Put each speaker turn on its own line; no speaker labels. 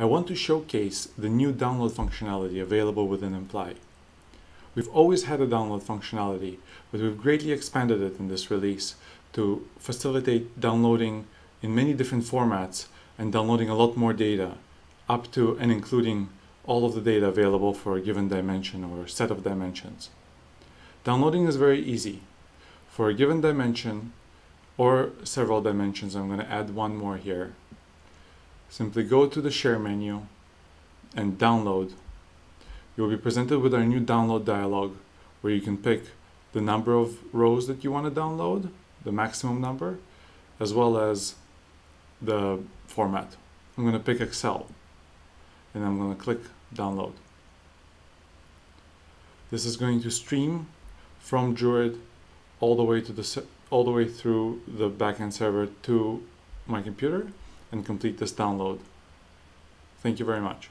I want to showcase the new download functionality available within Imply. We've always had a download functionality, but we've greatly expanded it in this release to facilitate downloading in many different formats and downloading a lot more data up to and including all of the data available for a given dimension or set of dimensions. Downloading is very easy. For a given dimension or several dimensions, I'm going to add one more here. Simply go to the share menu and download. You'll be presented with our new download dialog where you can pick the number of rows that you want to download, the maximum number, as well as the format. I'm going to pick Excel and I'm going to click download. This is going to stream from Druid all the way to the all the way through the backend server to my computer and complete this download. Thank you very much.